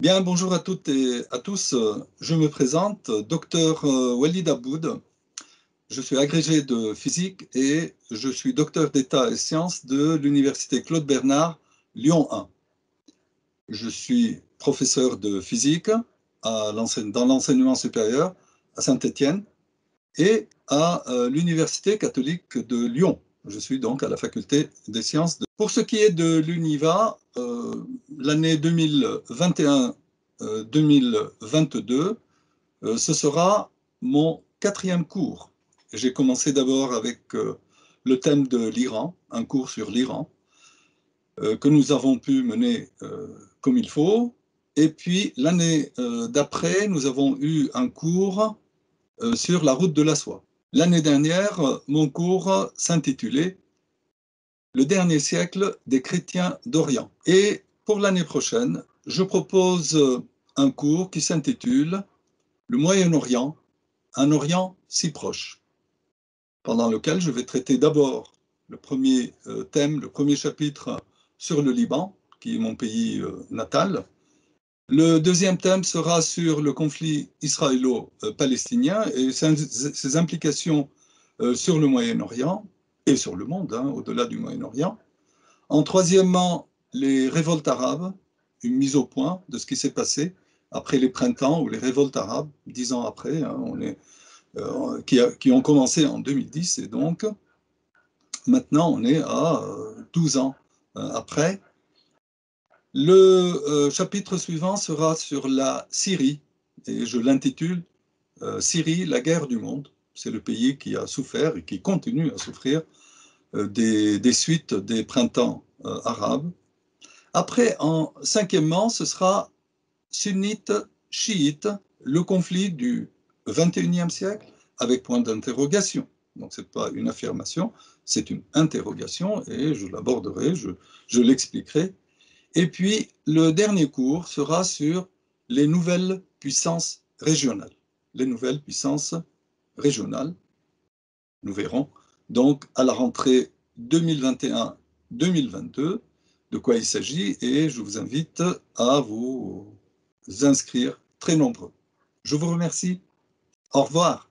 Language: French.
Bien, bonjour à toutes et à tous. Je me présente, docteur euh, Walid Aboud. Je suis agrégé de physique et je suis docteur d'État et sciences de l'Université Claude Bernard, Lyon 1. Je suis professeur de physique dans l'enseignement supérieur à Saint-Étienne et à euh, l'Université catholique de Lyon. Je suis donc à la faculté des sciences. Pour ce qui est de l'UNIVA, euh, l'année 2021-2022, euh, ce sera mon quatrième cours. J'ai commencé d'abord avec le thème de l'Iran, un cours sur l'Iran, que nous avons pu mener comme il faut. Et puis l'année d'après, nous avons eu un cours sur la route de la soie. L'année dernière, mon cours s'intitulait Le dernier siècle des chrétiens d'Orient. Pour l'année prochaine, je propose un cours qui s'intitule Le Moyen-Orient, un Orient si proche, pendant lequel je vais traiter d'abord le premier euh, thème, le premier chapitre sur le Liban, qui est mon pays euh, natal, le deuxième thème sera sur le conflit israélo-palestinien et ses implications euh, sur le Moyen-Orient et sur le monde, hein, au-delà du Moyen-Orient. En troisièmement, les révoltes arabes, une mise au point de ce qui s'est passé après les printemps ou les révoltes arabes, dix ans après, hein, euh, qui, ont commencé en 2010 et donc maintenant on est à 12 euh, ans après le euh, chapitre suivant sera sur la Syrie, et je l'intitule euh, Syrie, la guerre du monde. C'est le pays qui a souffert et qui continue à souffrir euh, des, suites des printemps arabes. Après, en cinquièmement, ce sera sunnite, chiite, le conflit du 21e siècle, avec point d'interrogation. Donc, ce n'est pas une affirmation, c'est une interrogation, et je l'aborderai, je l'expliquerai et puis, le dernier cours sera sur les nouvelles puissances régionales. Les nouvelles puissances régionales, nous verrons. Donc, à la rentrée 2021-2022, de quoi il s'agit et je vous invite à vous inscrire très nombreux. Je vous remercie. Au revoir.